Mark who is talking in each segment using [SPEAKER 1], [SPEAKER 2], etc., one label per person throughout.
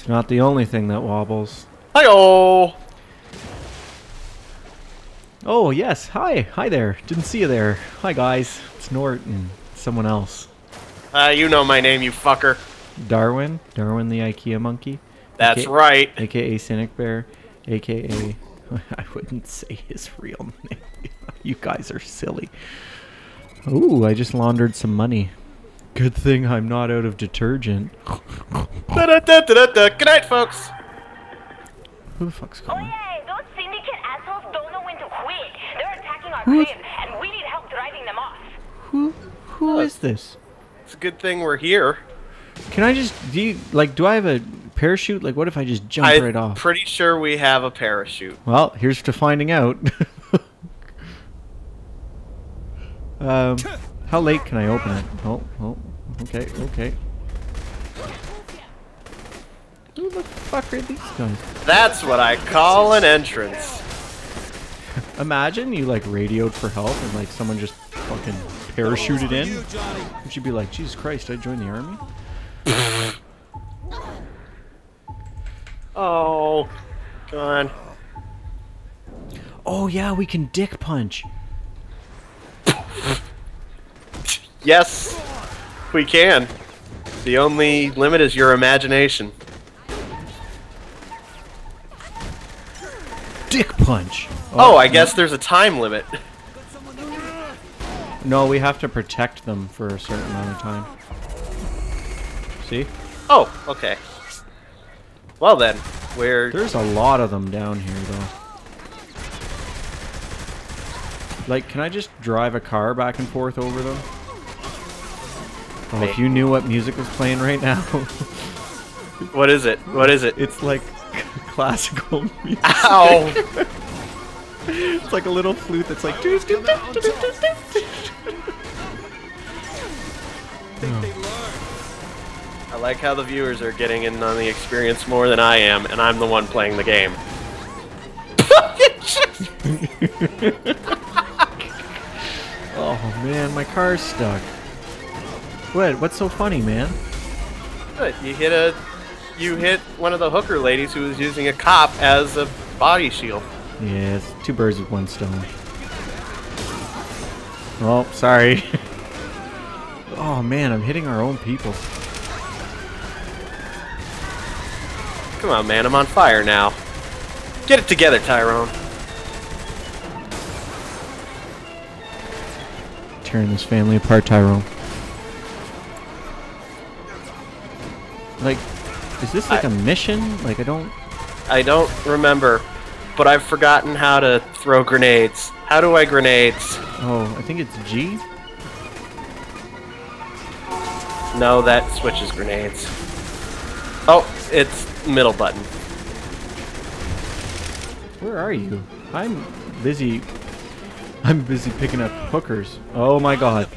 [SPEAKER 1] It's not the only thing that wobbles.
[SPEAKER 2] Hi-oh!
[SPEAKER 1] Oh, yes. Hi. Hi there. Didn't see you there. Hi, guys. It's Nort and someone else.
[SPEAKER 2] Uh, you know my name, you fucker.
[SPEAKER 1] Darwin. Darwin the IKEA monkey.
[SPEAKER 2] That's
[SPEAKER 1] AKA
[SPEAKER 2] right.
[SPEAKER 1] AKA Cynicbear. AKA... I wouldn't say his real name. you guys are silly. Ooh, I just laundered some money. Good thing I'm not out of detergent.
[SPEAKER 2] Da-da-da-da-da. Good night, folks.
[SPEAKER 1] Who the fuck's
[SPEAKER 3] Oh
[SPEAKER 1] calling?
[SPEAKER 3] yeah, those syndicate assholes don't know when to quit. They're attacking our
[SPEAKER 1] Who's-
[SPEAKER 3] crib, and we need help driving them off.
[SPEAKER 1] Who? Who is this?
[SPEAKER 2] It's a good thing we're here.
[SPEAKER 1] Can I just do you, like do I have a parachute? Like what if I just jump right off?
[SPEAKER 2] I'm
[SPEAKER 1] right off?
[SPEAKER 2] pretty sure we have a parachute.
[SPEAKER 1] well, here's to finding out. um, how late can I open it? Oh, oh, okay, okay. Who the fuck are these guys?
[SPEAKER 2] That's what I call an entrance.
[SPEAKER 1] Imagine you like radioed for help and like someone just fucking parachuted in. Would you be like, Jesus Christ, I joined the army?
[SPEAKER 2] Oh, come on.
[SPEAKER 1] Oh yeah, we can dick punch.
[SPEAKER 2] Yes, we can. The only limit is your imagination.
[SPEAKER 1] Dick punch.
[SPEAKER 2] Oh, I guess there's a time limit.
[SPEAKER 1] No, we have to protect them for a certain amount of time. See?
[SPEAKER 2] Oh, okay. Well then, we're
[SPEAKER 1] There's a lot of them down here, though. Like, can I just drive a car back and forth over them? Oh, if you knew what music was playing right now,
[SPEAKER 2] what is it? What is it?
[SPEAKER 1] it's like classical music.
[SPEAKER 2] Ow!
[SPEAKER 1] It's like a little flute that's like. "Doo, doo, doo, doo, doo, doo, doo."
[SPEAKER 2] I like how the viewers are getting in on the experience more than I am, and I'm the one playing the game.
[SPEAKER 1] Oh man, my car's stuck. What? What's so funny, man?
[SPEAKER 2] Good. You hit a, you hit one of the hooker ladies who was using a cop as a body shield.
[SPEAKER 1] Yeah, two birds with one stone. Oh, sorry. oh man, I'm hitting our own people.
[SPEAKER 2] Come on, man, I'm on fire now. Get it together, Tyrone.
[SPEAKER 1] Tearing this family apart, Tyrone. Like, is this like
[SPEAKER 2] I-
[SPEAKER 1] a mission? Like, I don't.
[SPEAKER 2] I don't remember, but I've forgotten how to throw grenades. How do I grenades?
[SPEAKER 1] Oh, I think it's G.
[SPEAKER 2] No, that switches grenades. Oh, it's middle button.
[SPEAKER 1] Where are you? I'm busy. I'm busy picking up hookers. Oh my god.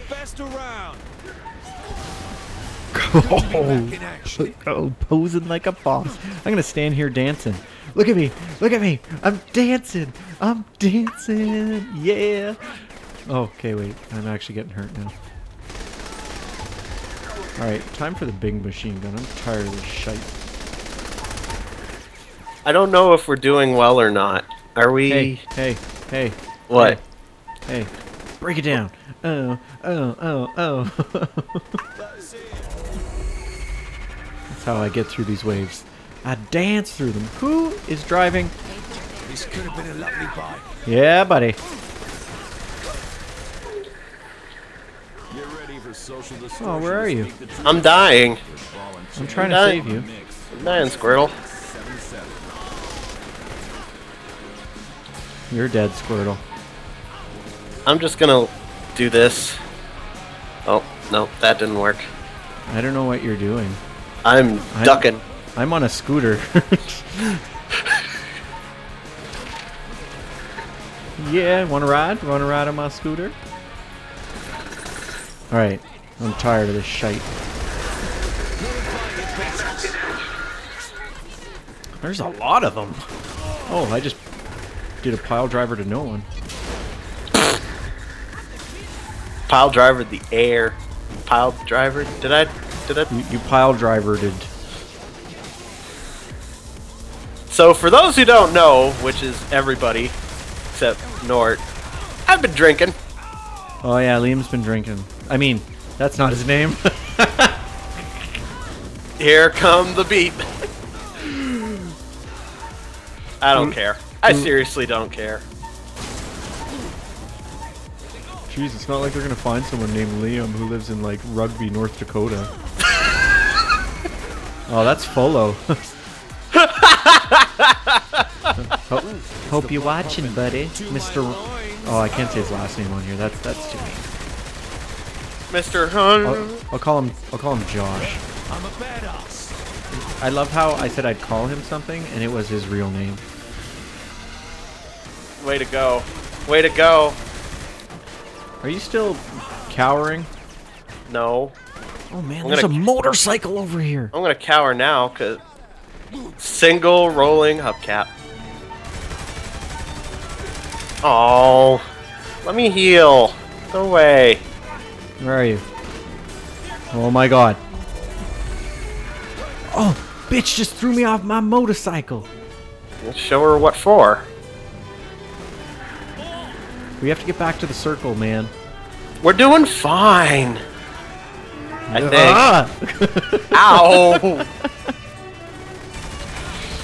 [SPEAKER 1] Oh, oh, posing like a boss. I'm gonna stand here dancing. Look at me. Look at me. I'm dancing. I'm dancing. Yeah. Oh, okay, wait. I'm actually getting hurt now. Alright, time for the big machine gun. I'm tired of this shite.
[SPEAKER 2] I don't know if we're doing well or not. Are we?
[SPEAKER 1] Hey, hey, hey.
[SPEAKER 2] What?
[SPEAKER 1] Hey, hey. break it down. Oh, oh, oh, oh. That's how I get through these waves. I dance through them. Who is driving?
[SPEAKER 4] This could have been a lovely bite.
[SPEAKER 1] Yeah, buddy.
[SPEAKER 4] You're ready for social distortion.
[SPEAKER 1] Oh, where are you?
[SPEAKER 2] I'm dying.
[SPEAKER 1] I'm trying to save you.
[SPEAKER 2] I'm dying, Squirtle.
[SPEAKER 1] You're dead, Squirtle.
[SPEAKER 2] I'm just gonna do this. Oh, no, that didn't work.
[SPEAKER 1] I don't know what you're doing.
[SPEAKER 2] I'm
[SPEAKER 1] I'm-
[SPEAKER 2] ducking.
[SPEAKER 1] I'm on a scooter. yeah, wanna ride? Wanna ride on my scooter? Alright, I'm tired of this shite. There's a lot of them. Oh, I just did a pile driver to no one.
[SPEAKER 2] Pile driver the air. Pile driver? Did I? Did I?
[SPEAKER 1] You, you pile driver did.
[SPEAKER 2] So for those who don't know, which is everybody except Nort, I've been drinking.
[SPEAKER 1] Oh yeah, Liam's been drinking. I mean, that's not his name.
[SPEAKER 2] Here come the beat. I don't mm. care. I mm. seriously don't care.
[SPEAKER 1] Jeez, it's not like they're gonna find someone named Liam who lives in like Rugby, North Dakota. Oh, that's Folo. hope, hope you're watching, buddy, Mr. Oh, I can't say his last name on here. That's that's too mean.
[SPEAKER 2] Mr. Hun.
[SPEAKER 1] I'll, I'll call him. I'll call him Josh.
[SPEAKER 4] I'm a badass.
[SPEAKER 1] I love how I said I'd call him something, and it was his real name.
[SPEAKER 2] Way to go. Way to go.
[SPEAKER 1] Are you still cowering?
[SPEAKER 2] No.
[SPEAKER 1] Oh man,
[SPEAKER 2] I'm
[SPEAKER 1] there's a motorcycle over here.
[SPEAKER 2] I'm gonna cower now, cause single rolling hubcap. Oh, let me heal. Go away.
[SPEAKER 1] Where are you? Oh my god. Oh, bitch just threw me off my motorcycle.
[SPEAKER 2] Let's show her what for.
[SPEAKER 1] We have to get back to the circle, man.
[SPEAKER 2] We're doing fine. I think.
[SPEAKER 1] Ah!
[SPEAKER 2] Ow!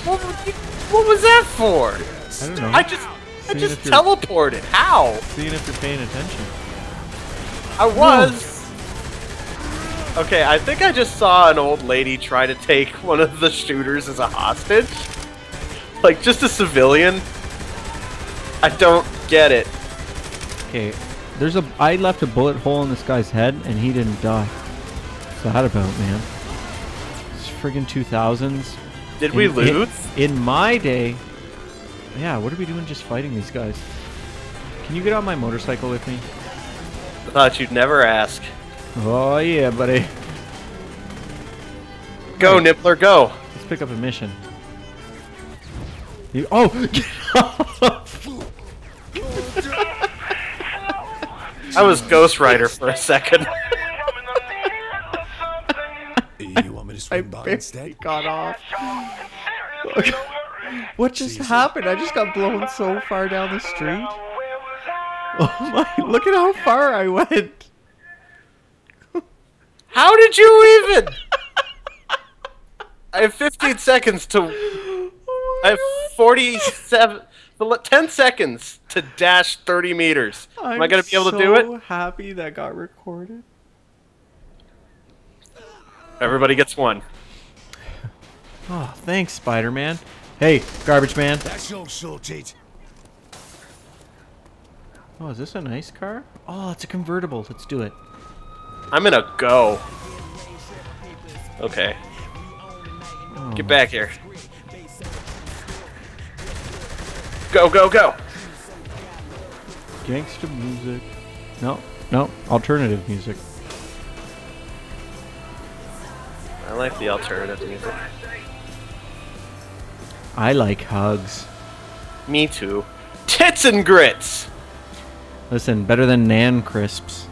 [SPEAKER 2] what, was- what was that for?
[SPEAKER 1] I don't know.
[SPEAKER 2] I just, I just teleported. How?
[SPEAKER 1] Seeing if you're paying attention.
[SPEAKER 2] I was. Okay, I think I just saw an old lady try to take one of the shooters as a hostage. Like, just a civilian. I don't get it.
[SPEAKER 1] Okay, there's a. I left a bullet hole in this guy's head, and he didn't die. What's that about, man? It's friggin' 2000s.
[SPEAKER 2] Did we
[SPEAKER 1] In- in-
[SPEAKER 2] lose?
[SPEAKER 1] In, my day. Yeah, what are we doing just fighting these guys? Can you get on my motorcycle with me?
[SPEAKER 2] I thought you'd never ask.
[SPEAKER 1] Oh yeah, buddy.
[SPEAKER 2] Go, Nippler, go.
[SPEAKER 1] Let's pick up a mission. You, oh!
[SPEAKER 2] I was Ghost Rider for a second.
[SPEAKER 4] to swing by instead?
[SPEAKER 1] got off. what just happened? I just got blown so far down the street. Oh my! Look at how far I went.
[SPEAKER 2] How did you even? I have 15 seconds to. Oh I have 47. the 10 seconds to dash 30 meters. Am I
[SPEAKER 1] I'm
[SPEAKER 2] gonna be able to do
[SPEAKER 1] so
[SPEAKER 2] it?
[SPEAKER 1] Happy that got recorded.
[SPEAKER 2] Everybody gets one.
[SPEAKER 1] Oh, thanks, Spider-Man. Hey, garbage man.
[SPEAKER 4] That's your sorted.
[SPEAKER 1] Oh, is this a nice car? Oh, it's a convertible. Let's do it.
[SPEAKER 2] I'm gonna go. Okay.
[SPEAKER 1] Oh.
[SPEAKER 2] Get back here. Go, go, go.
[SPEAKER 1] Gangster music. No, no, alternative music.
[SPEAKER 2] I like the alternative music.
[SPEAKER 1] I like hugs.
[SPEAKER 2] Me too. Tits and grits.
[SPEAKER 1] Listen, better than Nan crisps.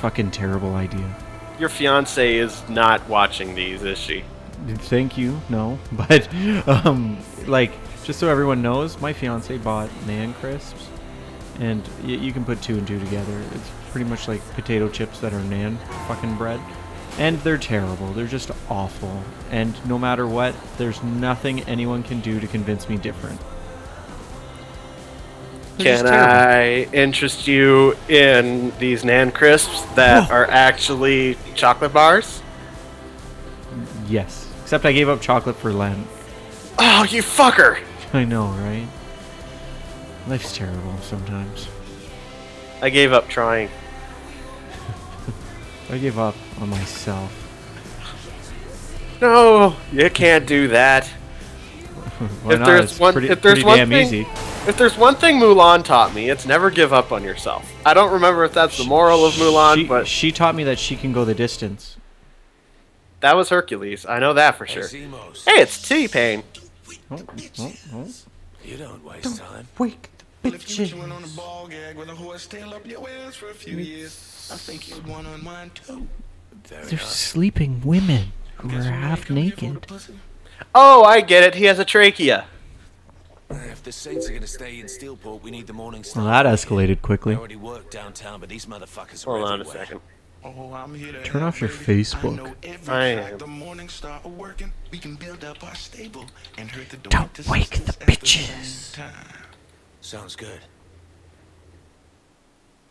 [SPEAKER 1] fucking terrible idea.
[SPEAKER 2] Your fiance is not watching these, is she?
[SPEAKER 1] Thank you. No, but um, like just so everyone knows, my fiance bought Nan crisps, and y- you can put two and two together. It's pretty much like potato chips that are Nan fucking bread, and they're terrible. They're just awful. And no matter what, there's nothing anyone can do to convince me different. They're
[SPEAKER 2] Can. I interest you in these Nan crisps that oh. are actually chocolate bars?
[SPEAKER 1] Yes. Except I gave up chocolate for Lent.
[SPEAKER 2] Oh, you fucker!
[SPEAKER 1] I know, right? Life's terrible sometimes.
[SPEAKER 2] I gave up trying.
[SPEAKER 1] I give up on myself.
[SPEAKER 2] No, you can't do that.
[SPEAKER 1] Why
[SPEAKER 2] If
[SPEAKER 1] not?
[SPEAKER 2] there's
[SPEAKER 1] It's
[SPEAKER 2] one-
[SPEAKER 1] pretty,
[SPEAKER 2] if there's
[SPEAKER 1] pretty
[SPEAKER 2] one
[SPEAKER 1] damn
[SPEAKER 2] thing-
[SPEAKER 1] easy.
[SPEAKER 2] If there's one thing Mulan taught me, it's never give up on yourself. I don't remember if that's the moral of Mulan,
[SPEAKER 1] she,
[SPEAKER 2] but
[SPEAKER 1] she taught me that she can go the distance.
[SPEAKER 2] that was Hercules. I know that for sure.
[SPEAKER 4] Zemos.
[SPEAKER 2] Hey, it's T-Pain.
[SPEAKER 1] Oh, oh, oh.
[SPEAKER 4] You don't waste time.
[SPEAKER 1] Wake the
[SPEAKER 5] If
[SPEAKER 1] bitches.
[SPEAKER 5] went on a ball gag with a horse tail up your ass for a few years, I think you'd want to unwind too.
[SPEAKER 4] Very
[SPEAKER 1] They're
[SPEAKER 4] nice.
[SPEAKER 1] sleeping women who
[SPEAKER 5] Guess
[SPEAKER 1] are half
[SPEAKER 5] ain't come here for the
[SPEAKER 1] naked.
[SPEAKER 2] Oh, I get it. He has a trachea.
[SPEAKER 4] If the Saints are gonna stay in Steelport, we need the Morningstar.
[SPEAKER 1] Well, that escalated
[SPEAKER 4] I
[SPEAKER 1] quickly.
[SPEAKER 4] already work downtown, but these motherfuckers are
[SPEAKER 2] Hold on a second.
[SPEAKER 5] Oh, I'm here to
[SPEAKER 1] Turn off your
[SPEAKER 5] baby.
[SPEAKER 1] Facebook.
[SPEAKER 5] I know
[SPEAKER 2] I am.
[SPEAKER 5] the morning star working. We can build up our stable and hurt the
[SPEAKER 1] Don't
[SPEAKER 5] Dwight
[SPEAKER 1] wake
[SPEAKER 5] sisters
[SPEAKER 1] the
[SPEAKER 5] at
[SPEAKER 1] bitches.
[SPEAKER 5] Same time.
[SPEAKER 4] Sounds good.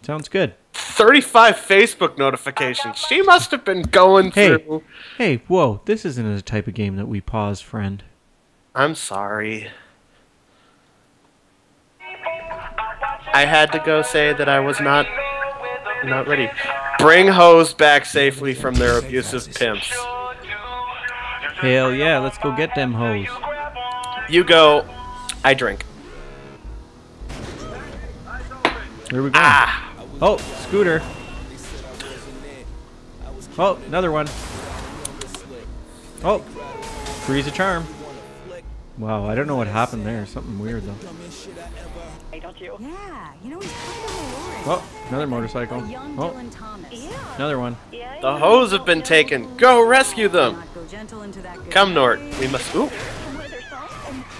[SPEAKER 1] Sounds good.
[SPEAKER 2] 35 Facebook notifications. She must have been going
[SPEAKER 1] Hey.
[SPEAKER 2] through.
[SPEAKER 1] Hey, whoa, this isn't a type of game that we pause, friend.
[SPEAKER 2] I'm sorry. I had to go say that I was not not ready. Bring hoes back safely from their abusive pimps.
[SPEAKER 1] Hell yeah, let's go get them hoes.
[SPEAKER 2] You go. I drink.
[SPEAKER 1] Where we going?
[SPEAKER 2] Ah.
[SPEAKER 1] Oh, scooter. Oh, another one. Oh, three's a charm. Wow, I don't know what happened there. Something weird though.
[SPEAKER 6] Yeah, you know he's kind of.
[SPEAKER 1] Oh, another motorcycle. Oh, another one.
[SPEAKER 2] The hoes have been taken. Go rescue them.
[SPEAKER 6] Not go gentle into that good
[SPEAKER 2] Come, Nort. We must. Ooh.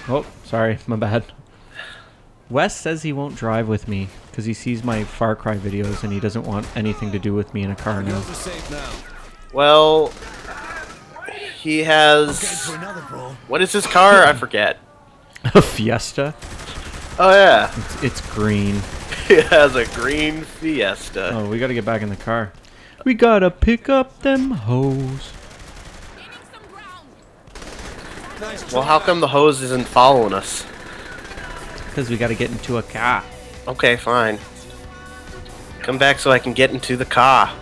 [SPEAKER 1] Oh, sorry, my bad. Wes says he won't drive with me because he sees my Far Cry videos and he doesn't want anything to do with me in a car now.
[SPEAKER 4] Yours are safe now.
[SPEAKER 2] Well, he has. What is his car? I forget.
[SPEAKER 1] A Fiesta?
[SPEAKER 2] Oh yeah,
[SPEAKER 1] It's, it's green.
[SPEAKER 2] he has a green Fiesta.
[SPEAKER 1] Oh, we gotta get back in the car. We gotta pick up them hoes.
[SPEAKER 2] Well, how come the hose isn't following us?
[SPEAKER 1] Because we gotta get into a car.
[SPEAKER 2] Okay, fine. Come back so I can get into the car.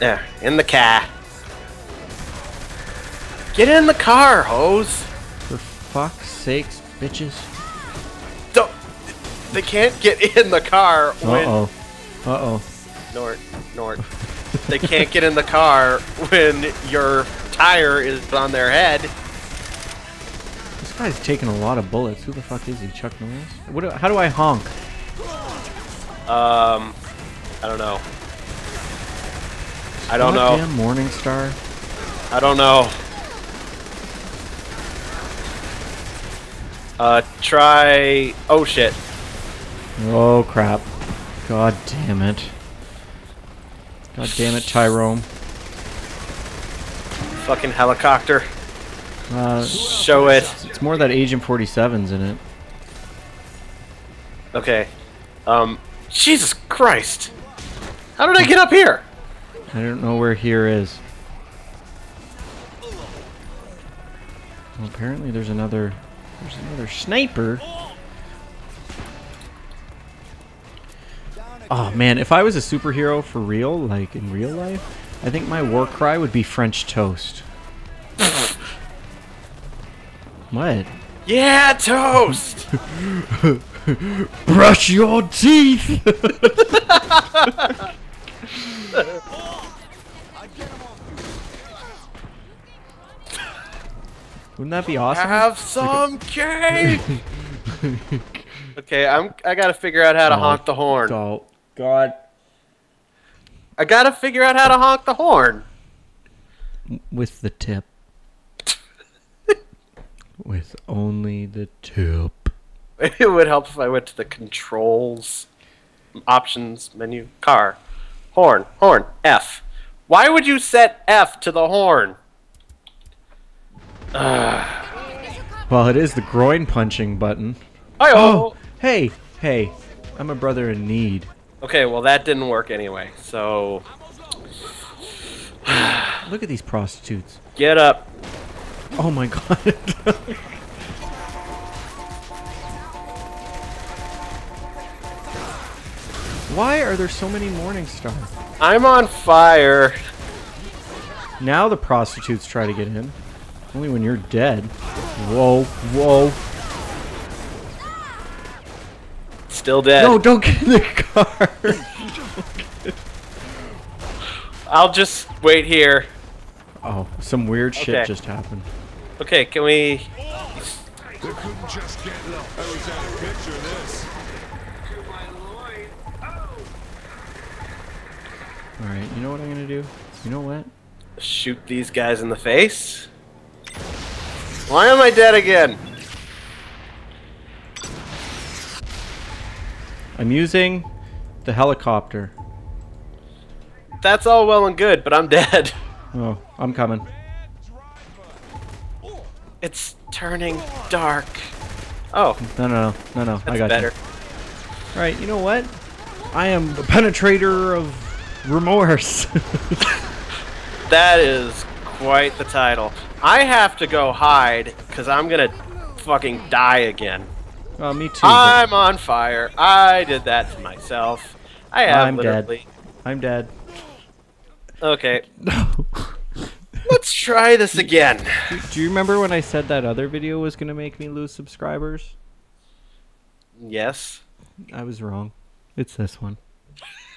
[SPEAKER 2] There, in the car. Get in the car, hose.
[SPEAKER 1] For fuck's sakes, bitches.
[SPEAKER 2] Don't. They can't get in the car when
[SPEAKER 1] Uh-oh. Uh oh.
[SPEAKER 2] Nort, Nort. they can't get in the car when your tire is on their head.
[SPEAKER 1] Guy's taking a lot of bullets. Who the fuck is he? Chuck Norris? What? Do, how do I honk?
[SPEAKER 2] Um, I don't know. I don't know.
[SPEAKER 1] Goddamn Morningstar.
[SPEAKER 2] I don't know. Uh, try. Oh shit.
[SPEAKER 1] Oh crap. God damn it. God damn it, Tyrone.
[SPEAKER 2] Fucking helicopter.
[SPEAKER 1] Uh,
[SPEAKER 2] Show it.
[SPEAKER 1] it's more that Agent 47's in it.
[SPEAKER 2] Okay. Um, Jesus Christ. How did I get up here?
[SPEAKER 1] I don't know where here is. Well, apparently there's another there's another sniper. Oh man, if I was a superhero for real, like in real life, I think my war cry would be French toast. What?
[SPEAKER 2] Yeah, toast.
[SPEAKER 1] Brush your teeth. Wouldn't that be awesome?
[SPEAKER 2] Have some cake. okay, I'm. I gotta figure out how to
[SPEAKER 1] Oh,
[SPEAKER 2] honk the horn.
[SPEAKER 1] Oh, God.
[SPEAKER 2] I gotta figure out how to honk the horn.
[SPEAKER 1] With the tip. With only the tip.
[SPEAKER 2] It would help if I went to the controls, options menu, car, horn, horn, F. Why would you set F to the horn?
[SPEAKER 1] Well, it is the groin punching button.
[SPEAKER 2] Hi
[SPEAKER 1] Oh, hey, hey. I'm a brother in need.
[SPEAKER 2] Okay, well that didn't work anyway. So
[SPEAKER 1] Look at these prostitutes.
[SPEAKER 2] get up.
[SPEAKER 1] Oh my god. Why are there so many Morningstar?
[SPEAKER 2] I'm on fire.
[SPEAKER 1] Now the prostitutes try to get in. Only when you're dead. Whoa, whoa.
[SPEAKER 2] Still dead.
[SPEAKER 1] No, don't get in the car.
[SPEAKER 2] I'll just wait here.
[SPEAKER 1] Oh, some weird shit
[SPEAKER 2] Okay.
[SPEAKER 1] just happened.
[SPEAKER 2] Okay, can we?
[SPEAKER 4] They couldn't just get lost. I was at a picture of this.
[SPEAKER 1] Alright, you know what I'm gonna do? You know what?
[SPEAKER 2] shoot these guys in the face? Why am I dead again?
[SPEAKER 1] I'm using the helicopter.
[SPEAKER 2] That's all well and good, but I'm dead.
[SPEAKER 1] Oh, I'm coming.
[SPEAKER 2] It's turning dark. Oh,
[SPEAKER 1] No, no, no, no, no.
[SPEAKER 2] that's
[SPEAKER 1] I got
[SPEAKER 2] better.
[SPEAKER 1] you. All right, you know what? I am the penetrator of remorse.
[SPEAKER 2] That is quite the title. I have to go hide because I'm gonna fucking die again.
[SPEAKER 1] well, me too.
[SPEAKER 2] I'm on fire. I did that to myself. I have
[SPEAKER 1] I'm dead.
[SPEAKER 2] literally.
[SPEAKER 1] I'm dead.
[SPEAKER 2] Okay, let's try this again.
[SPEAKER 1] Do you remember when I said that other video was gonna make me lose subscribers?
[SPEAKER 2] Yes,
[SPEAKER 1] I was wrong. It's this one.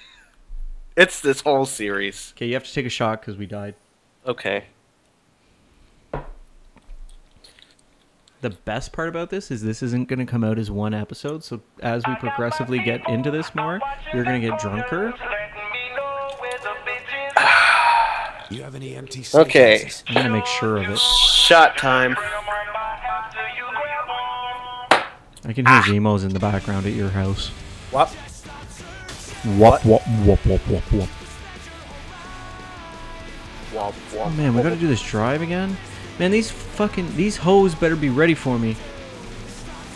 [SPEAKER 2] it's this whole series.
[SPEAKER 1] Okay, you have to take a shot because we died.
[SPEAKER 2] Okay.
[SPEAKER 1] The best part about this is this isn't going to come out as one episode. So as we progressively get into this more, you're going to get drunker.
[SPEAKER 4] You have any empty
[SPEAKER 2] Okay.
[SPEAKER 1] I'm going to make sure of it.
[SPEAKER 2] Shot time.
[SPEAKER 1] I can hear Zemos in the background at your house.
[SPEAKER 2] What?
[SPEAKER 1] Wop wop wop wop wop wop.
[SPEAKER 2] Womp,
[SPEAKER 1] Oh man, we got to do this drive again. Man, these fucking these hoes better be ready for me.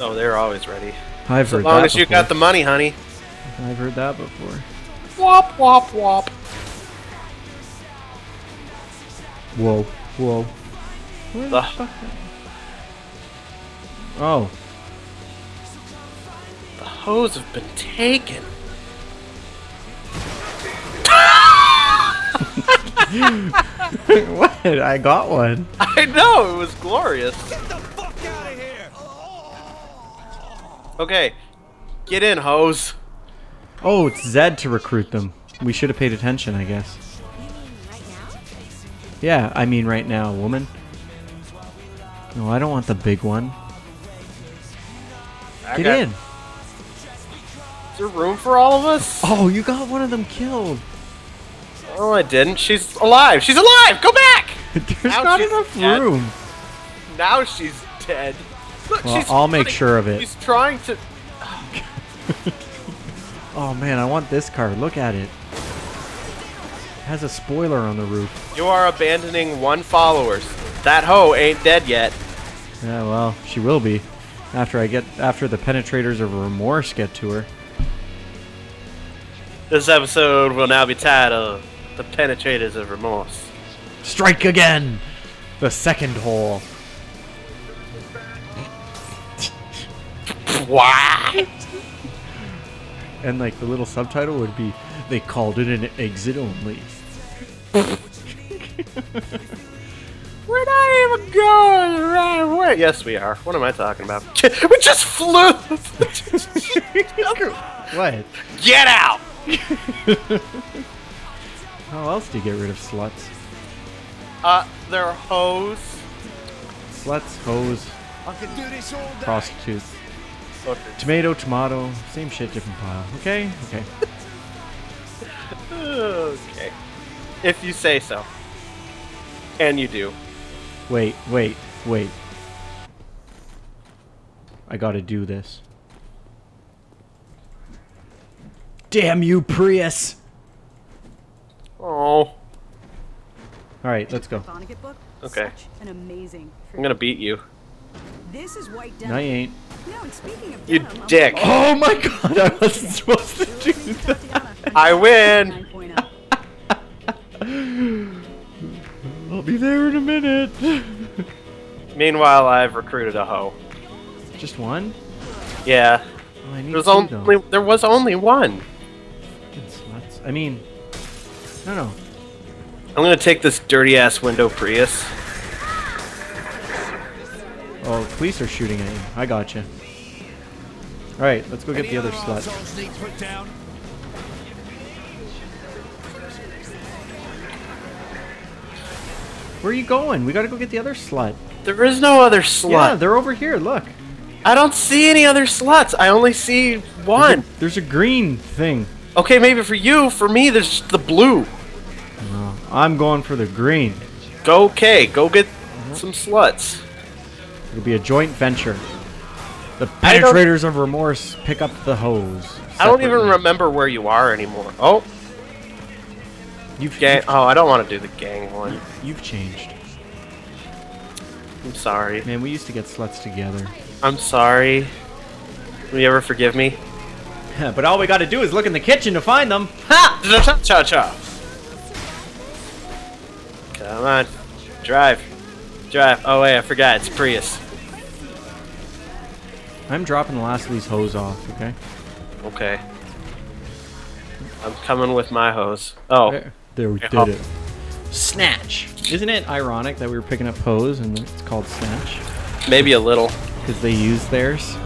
[SPEAKER 2] Oh, they're always ready.
[SPEAKER 1] I've
[SPEAKER 2] As
[SPEAKER 1] heard
[SPEAKER 2] long
[SPEAKER 1] that
[SPEAKER 2] as you got the money, honey.
[SPEAKER 1] I've heard that before.
[SPEAKER 2] Wop, wop, wop.
[SPEAKER 1] Whoa, whoa. Where the
[SPEAKER 2] Ugh.
[SPEAKER 1] fuck? Oh,
[SPEAKER 2] The hose have been taken.
[SPEAKER 1] what? I got one.
[SPEAKER 2] I know, it was glorious. Get the fuck out of here! Oh. Okay, get in, hose.
[SPEAKER 1] Oh, it's Zed to recruit them. We should have paid attention, I guess. Yeah, I mean right now, woman. No, I don't want the big one.
[SPEAKER 2] I
[SPEAKER 1] Get in.
[SPEAKER 2] Is there room for all of us?
[SPEAKER 1] Oh, you got one of them killed.
[SPEAKER 2] Oh, I didn't. She's alive. She's alive. Go back.
[SPEAKER 1] There's
[SPEAKER 2] Now
[SPEAKER 1] not enough
[SPEAKER 2] dead.
[SPEAKER 1] room.
[SPEAKER 2] Now she's dead. Look,
[SPEAKER 1] Well,
[SPEAKER 2] she's
[SPEAKER 1] I'll make sure of it.
[SPEAKER 2] He's trying to.
[SPEAKER 1] Oh man, I want this car. Look at it. It has a spoiler on the roof.
[SPEAKER 2] You are abandoning one followers. That hoe ain't dead yet.
[SPEAKER 1] Yeah, well, she will be after I get after the penetrators of remorse get to her.
[SPEAKER 2] This episode will now be titled "The Penetrators of Remorse."
[SPEAKER 1] Strike again. The second hole.
[SPEAKER 2] What?
[SPEAKER 1] And like the little subtitle would be, they called it an exit only.
[SPEAKER 2] We're not even going the right way. Yes, we are. What am I talking about? we just flew.
[SPEAKER 1] What?
[SPEAKER 2] Get out!
[SPEAKER 1] How else do you get rid of sluts?
[SPEAKER 2] Uh, they're hoes.
[SPEAKER 1] Sluts, hoes,
[SPEAKER 4] I could do this all day.
[SPEAKER 1] prostitutes.
[SPEAKER 2] Okay.
[SPEAKER 1] Tomato, tomato, same shit, different pile. Okay? Okay.
[SPEAKER 2] Okay. If you say so. And you do.
[SPEAKER 1] Wait, wait, wait. I gotta do this. Damn you, Prius!
[SPEAKER 2] Oh.
[SPEAKER 1] Alright, let's go.
[SPEAKER 2] Okay.
[SPEAKER 6] An amazing.
[SPEAKER 2] I'm gonna beat you.
[SPEAKER 6] This is white
[SPEAKER 1] No,
[SPEAKER 6] denim.
[SPEAKER 1] you ain't.
[SPEAKER 6] No, and speaking of
[SPEAKER 2] You
[SPEAKER 6] denim,
[SPEAKER 2] dick.
[SPEAKER 1] Oh my god, I wasn't supposed to do that.
[SPEAKER 2] I win.
[SPEAKER 1] Be there in a minute.
[SPEAKER 2] Meanwhile, I've recruited a hoe.
[SPEAKER 1] Just one?
[SPEAKER 2] Yeah.
[SPEAKER 1] Need
[SPEAKER 2] There was
[SPEAKER 1] two,
[SPEAKER 2] only there was only one.
[SPEAKER 1] Sluts. I mean, no, no.
[SPEAKER 2] I'm gonna take this dirty ass window Prius.
[SPEAKER 1] Oh, police are shooting at you. I got you. Alright, let's go get the other slut. Where are you going? We gotta go get the other slut.
[SPEAKER 2] There is no other slut.
[SPEAKER 1] Yeah, they're over here. Look.
[SPEAKER 2] I don't see any other sluts. I only see one.
[SPEAKER 1] There's a green thing.
[SPEAKER 2] Okay, maybe for you. For me, there's the blue.
[SPEAKER 1] Oh, I'm going for the green.
[SPEAKER 2] Go, okay, go get some sluts.
[SPEAKER 1] It'll be a joint venture. The penetrators of remorse pick up the hose.
[SPEAKER 2] I don't even remember where you are anymore. Oh,
[SPEAKER 1] You've,
[SPEAKER 2] gang. Oh, I don't want to do the gang one.
[SPEAKER 1] you've changed.
[SPEAKER 2] I'm sorry.
[SPEAKER 1] Man, we used to get sluts together.
[SPEAKER 2] I'm sorry. Will you ever forgive me?
[SPEAKER 1] but all we gotta do is look in the kitchen to find them. Ha!
[SPEAKER 2] Cha cha cha. Come on, drive, drive. Oh wait, I forgot. It's Prius.
[SPEAKER 1] I'm dropping the last of these hose off, okay?
[SPEAKER 2] Okay. I'm coming with my hose. Oh,
[SPEAKER 1] There, there we did it. Snatch! Isn't it ironic that we were picking up hose and it's called Snatch?
[SPEAKER 2] maybe a little.
[SPEAKER 1] Because they use theirs?